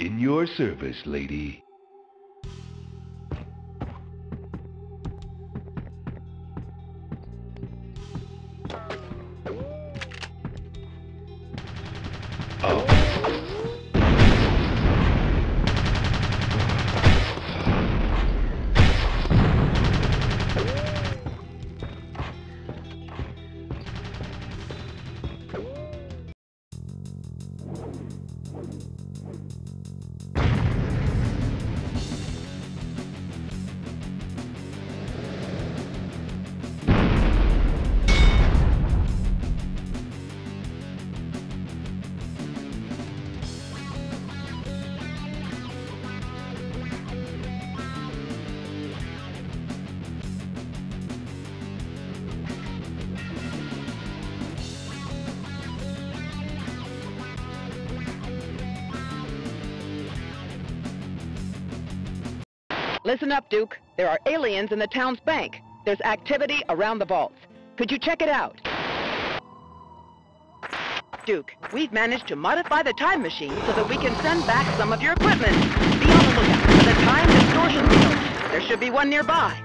In your service, lady. Listen up, Duke. There are aliens in the town's bank. There's activity around the vaults. Could you check it out? Duke, we've managed to modify the time machine so that we can send back some of your equipment. Be on the lookout for the time distortion field. There should be one nearby.